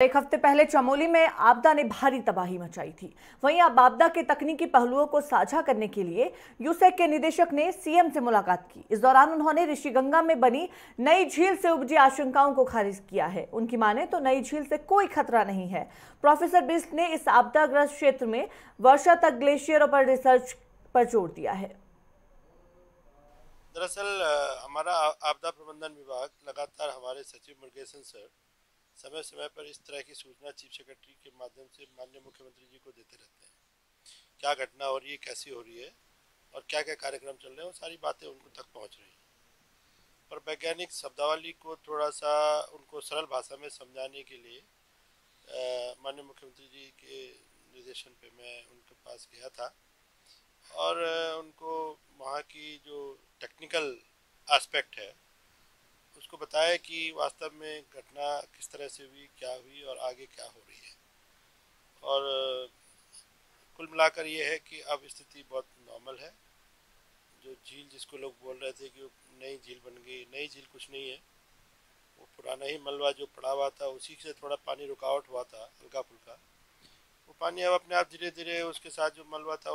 एक हफ़्ते पहले चमोली में आपदा ने भारी तबाही मचाई थी। वहीं अब आपदा के तकनीकी पहलुओं को साझा करने के लिए यूसेक के निदेशक ने सीएम से मुलाकात की। इस दौरान उन्होंने ऋषिगंगा में बनी नई झील से उपजी आशंकाओं को खारिज किया है। उनकी माने तो नई झील से कोई खतरा नहीं है। प्रोफेसर बिस्ट ने इस आपदाग्रस्त क्षेत्र में वर्षा तक ग्लेशियरों पर रिसर्च पर ज़ोर दिया है। दरअसल हमारा आपदा प्रबंधन विभाग लगातार हमारे सचिव मुर्गेसन सर समय समय पर इस तरह की सूचना चीफ सेक्रेटरी के माध्यम से माननीय मुख्यमंत्री जी को देते रहते हैं। क्या घटना हो रही है, कैसी हो रही है और क्या क्या कार्यक्रम चल रहे हैं, वो सारी बातें उनको तक पहुँच रही हैं। और वैज्ञानिक शब्दावली को थोड़ा सा उनको सरल भाषा में समझाने के लिए माननीय मुख्यमंत्री जी के निर्देशन पे मैं उनके पास गया था और उनको वहाँ की जो टेक्निकल एस्पेक्ट है, उसको बताया कि वास्तव में घटना तरह से हुई क्या हुई और आगे क्या हो रही है। और कुल मिलाकर ये है कि अब स्थिति बहुत नॉर्मल है। जो झील जिसको लोग बोल रहे थे कि वो नई झील बन गई, नई झील कुछ नहीं है। वो पुराना ही मलबा जो पड़ा हुआ था, उसी से थोड़ा पानी रुकावट हुआ था हल्का फुल्का वो पानी अब अपने आप धीरे धीरे उसके साथ जो मलबा था